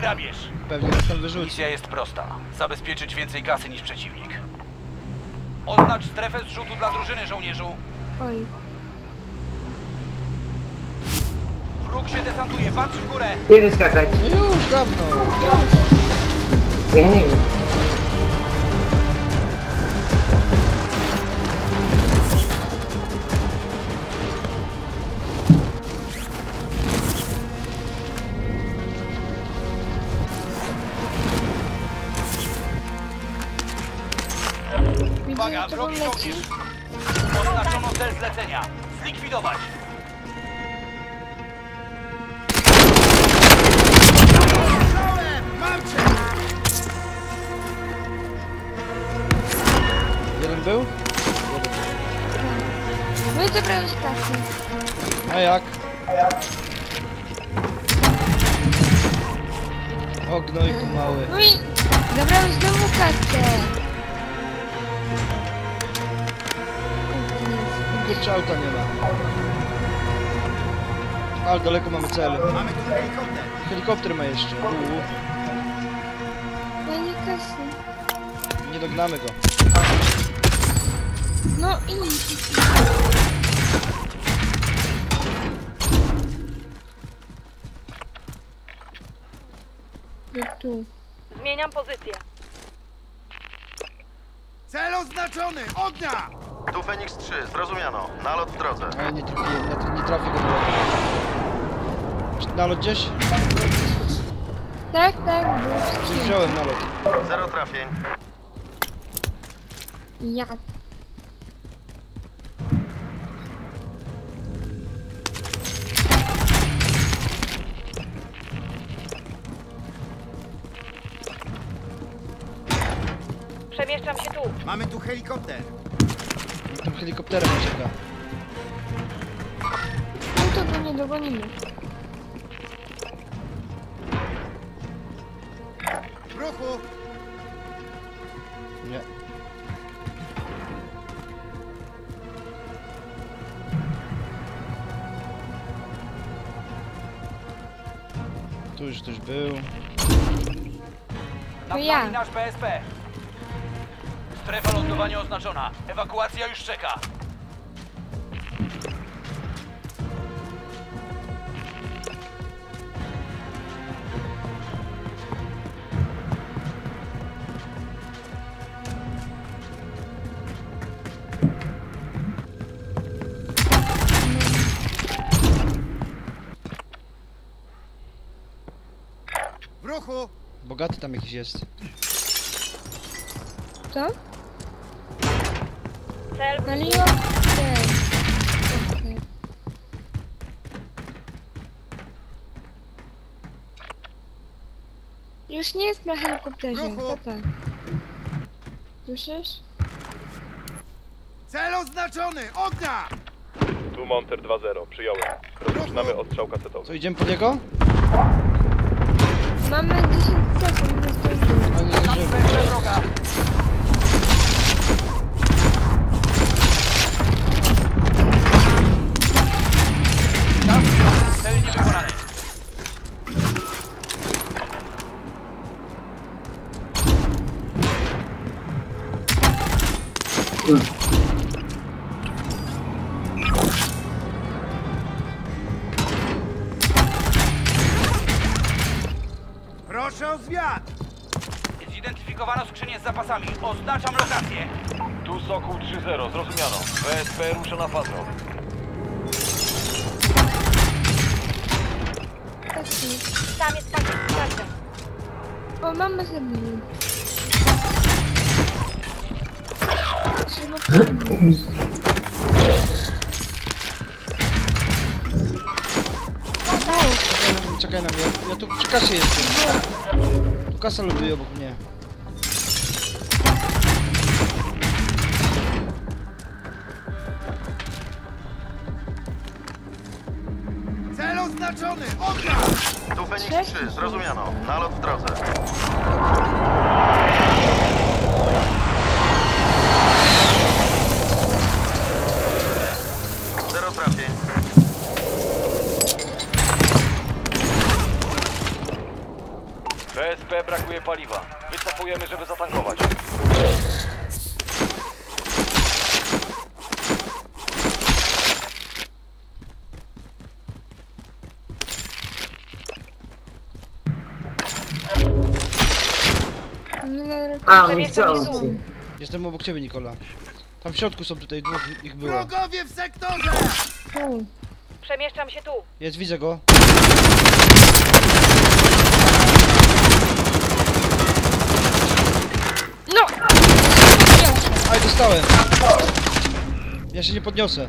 grabież. Pewnie nas tam wyrzuci. Misja jest prosta. Zabezpieczyć więcej kasy niż przeciwnik. Oznacz strefę zrzutu dla drużyny, żołnierzu. Oj. Wróg się desantuje, patrz w górę. Nie wyskakać. Już, dawno. Ja nie wiem. Cel zlecenia. Zlikwidować. Jeden był? No i zabrałeś kasę. A jak? O, gnojku mały. No i zabrałeś znowu kasę. Kurczę, auta nie ma. Ale daleko mamy cel. Mamy tu helikopter. Helikopter ma jeszcze. Uuu, No nie kasy. nie dognamy go. No i... No tu. Zmieniam pozycję. Cel oznaczony! Ognia! Tu Feniks 3, zrozumiano. Nalot w drodze. A ja nie trafiłem, nie, nie trafię go do Czy Nalot gdzieś? Tak, tak, był Czy wziąłem nalot? Zero trafień. Ja. Przemieszczam się tu. Mamy tu helikopter. Tym helikopterem ucieka. No to go nie dogonimy. W ruchu! Nie. Tu już ktoś był. Nad To ja. nami nasz BSP. Strefa lądowania oznaczona. Ewakuacja już czeka. W ruchu! Bogaty tam jakiś jest. Co? Cel Paliło? Już nie jest na helikopterze. To tak. Słyszysz? Cel oznaczony! Ognia! Tu Monter 2-0, przyjąłem. Rozpoczynamy ostrzał kasetowy. Co, idziemy pod niego? Mamy 10 sekund, nie zdążymy. Zdążymy. Proszę o zwiat! Zidentyfikowano skrzynię z zapasami. Oznaczam lokację. Tu Sokół 3-0, zrozumiano. BSP rusza na patrol. Jest. tam jest pakiet wsparcia. O, mamy zabili. Trzeba na mnie. Ja tu przy kasie jestem. Tu kasa ląduje obok mnie. Cel oznaczony! Ognia! Tu Feniks 3, zrozumiano. Nalot w drodze. Brakuje paliwa. Wycofujemy, żeby zatankować. A, niechcący. tu. Jestem obok ciebie, Nikola. Tam w środku są tutaj, dwóch ich było. Wrogowie w sektorze! Przemieszczam się tu. Jest, widzę go. No! Aj, dostałem. Ja się nie podniosę. Się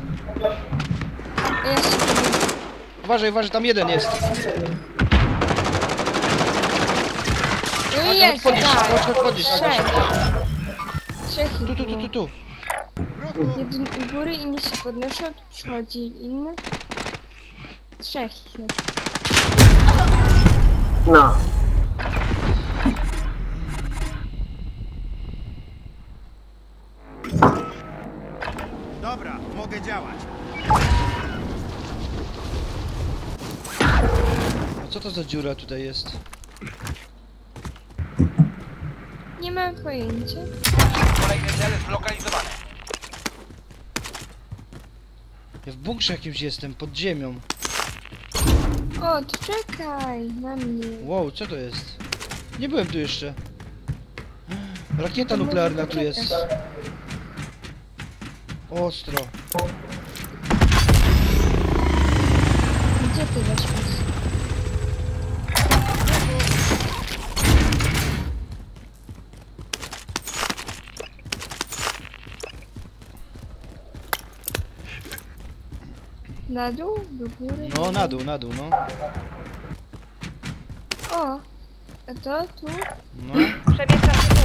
Uważaj, uważaj, tam jeden jest. No jest, podnieść, tak. chodź, chodź podnieść. Trzech. Trzech Tu, tu, tu, tu, tu. Jeden u góry, inni się podnoszą, tu przychodzi inny. Trzech jest. No. Mogę działać. A co to za dziura tutaj jest? Nie mam pojęcia. Kolejny cel zlokalizowany. Ja w bunkrze jakimś jestem, pod ziemią. O, to czekaj na mnie. Wow, co to jest? Nie byłem tu jeszcze. Rakieta nuklearna tu jest. Ostro. Gdzie ty? Na dół? Do góry? No, na dół, na dół, no. O! A to tu? No. Przemieszczam się tu.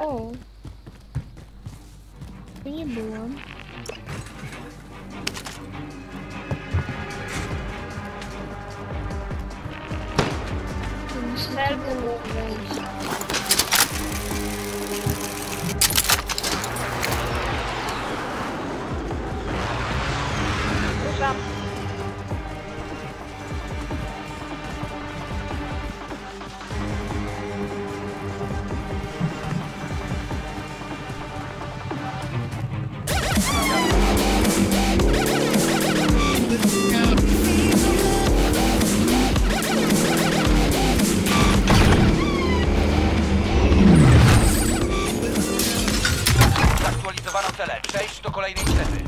O! Tu nie byłam. Tu muszę cele. Przejść do kolejnej strefy.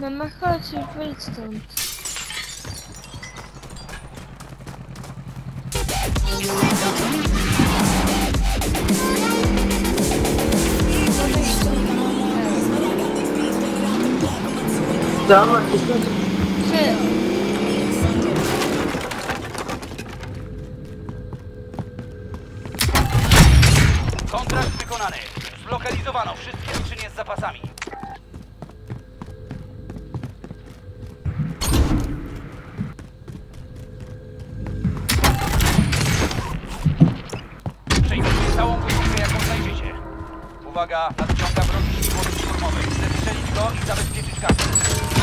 Mama, chodź wyjdź stąd. Jestem Ty! Zlokalizowano wszystkie skrzynie z zapasami. Przejmijcie całą gotówkę, jaką znajdziecie. Uwaga, nadciąga wrogi śmigłowiec szturmowy. Zestrzelić go i zabezpieczyć kasę.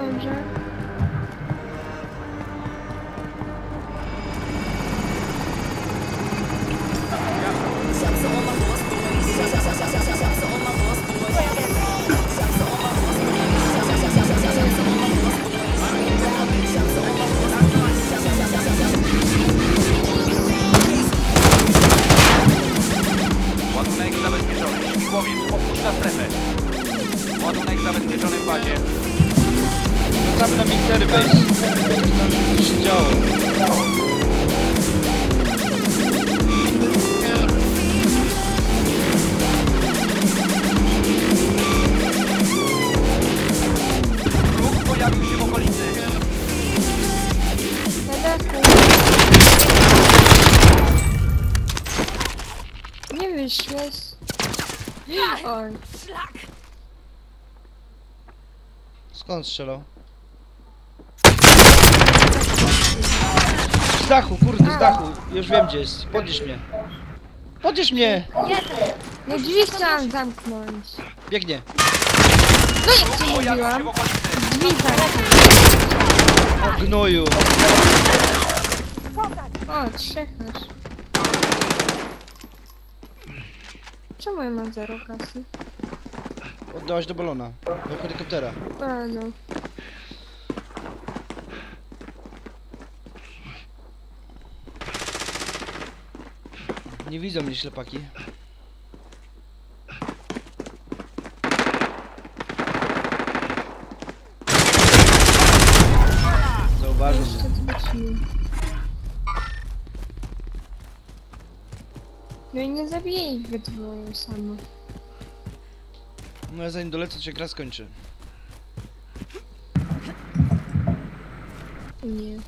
Czy Oj, Skąd strzelał? Z dachu, kurde, z dachu. Już wiem gdzie jest. Podnieś mnie. Podnieś mnie! no drzwi chciałam zamknąć. Biegnie. No jak ci mówiłam? Drzwi zamknąć. O gnoju. O, trzech aż. Czemu ja mam zero kasy? Oddałaś do balona. Do helikoptera. A no. Nie widzą mnie ślepaki. Zauważył. Jeszcze No i nie zabiję ich we dwoje samo. No ja zanim dolecę, się gra skończy. Nie.